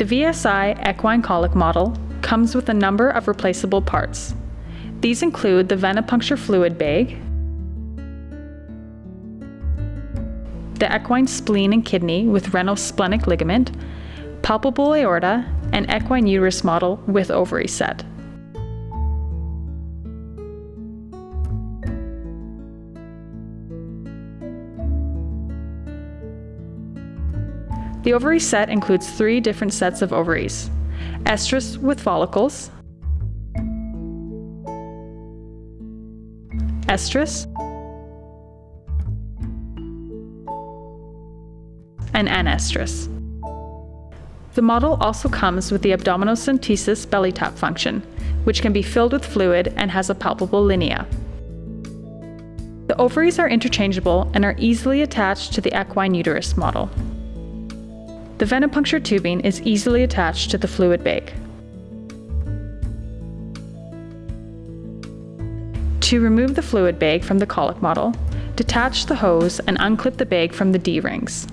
The VSI equine colic model comes with a number of replaceable parts. These include the venipuncture fluid bag, the equine spleen and kidney with renosplenic ligament, palpable aorta, and equine uterus model with ovary set. The ovary set includes three different sets of ovaries estrus with follicles, estrus, and anestrus. The model also comes with the abdominocentesis belly tap function, which can be filled with fluid and has a palpable linea. The ovaries are interchangeable and are easily attached to the equine uterus model. The venipuncture tubing is easily attached to the fluid bag. To remove the fluid bag from the colic model, detach the hose and unclip the bag from the D-rings.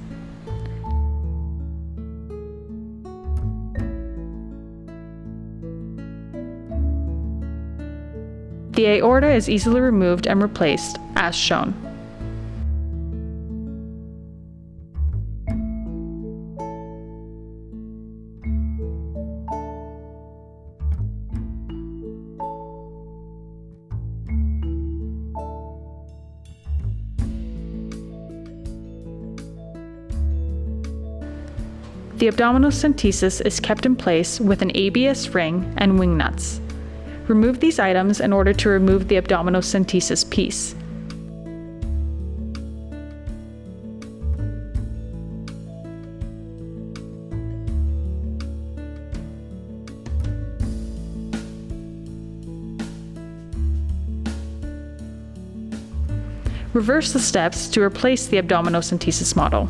The aorta is easily removed and replaced, as shown. The abdominocentesis is kept in place with an ABS ring and wing nuts. Remove these items in order to remove the abdominocentesis piece. Reverse the steps to replace the abdominocentesis model.